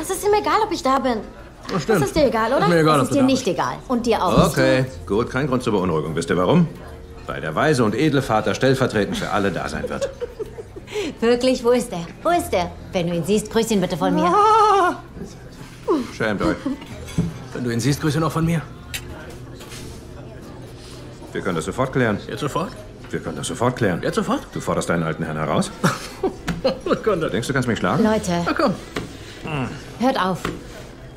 Es ist ihm egal, ob ich da bin. Das. Das ist dir egal, oder? Ist mir egal, das ob ist du dir da nicht bist. egal. Und dir auch. Okay, gut, kein Grund zur Beunruhigung. Wisst ihr warum? Weil der weise und edle Vater stellvertretend für alle da sein wird. Wirklich, wo ist er? Wo ist er? Wenn du ihn siehst, grüß ihn bitte von mir. Schämt euch. Wenn du ihn siehst, grüße ihn auch von mir. Wir können das sofort klären. Jetzt sofort? Wir können das sofort klären. Jetzt sofort? Du forderst deinen alten Herrn heraus? Du denkst, du kannst mich schlagen? Leute, na komm. Hört auf.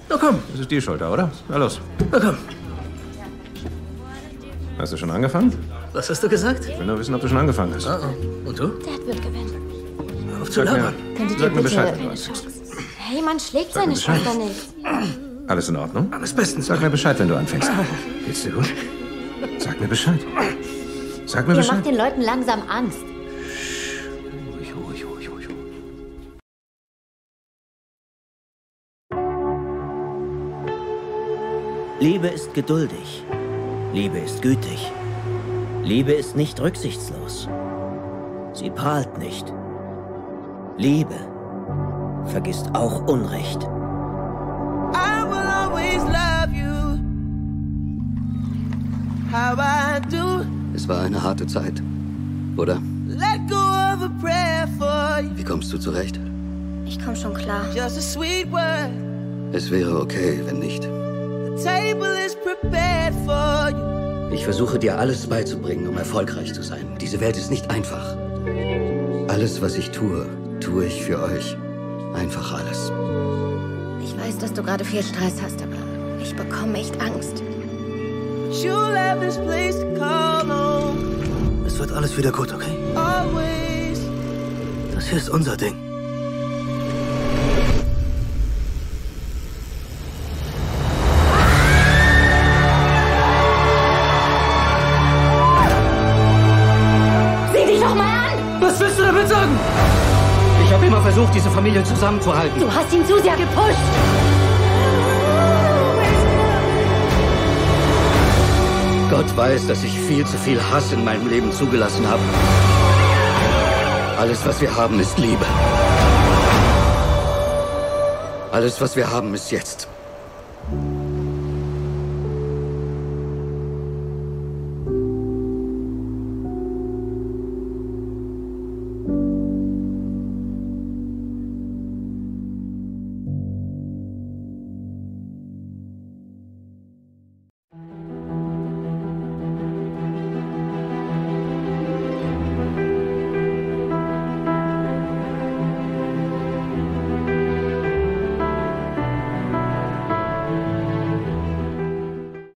Na komm, Das ist die Schulter, oder? Na los. na komm. Hast du schon angefangen? Was hast du gesagt? Ich will nur wissen, ob du schon angefangen hast. Ah, ah. Und du? Dad wird gewinnen. Hör auf zu Sag mir, labern. Ihr sag mir. Bescheid, wenn du anfängst. Hey, man schlägt Sag mir seine. Schwester nicht. Alles in Ordnung? Alles bestens. Sag mir Bescheid, wenn du anfängst. Geht's dir gut? Sag mir Bescheid. Sag mir Ihr Bescheid. macht den Leuten langsam Angst. Liebe ist geduldig. Liebe ist gütig. Liebe ist nicht rücksichtslos. Sie prahlt nicht. Liebe vergisst auch Unrecht. I will always love you. How I do. Es war eine harte Zeit, oder? Let go of a prayer for you. Wie kommst du zurecht? Ich komm schon klar. Just a sweet word. Es wäre okay, wenn nicht. Ich versuche dir alles beizubringen, um erfolgreich zu sein. Diese Welt ist nicht einfach. Alles, was ich tue, tue ich für euch. Einfach alles. Ich weiß, dass du gerade viel Stress hast, aber ich bekomme echt Angst. Es wird alles wieder gut, okay? Always. Das hier ist unser Ding. Damit sagen? Ich habe immer versucht, diese Familie zusammenzuhalten. Du hast ihn zu sehr gepusht. Gott weiß, dass ich viel zu viel Hass in meinem Leben zugelassen habe. Alles, was wir haben, ist Liebe. Alles, was wir haben, ist jetzt.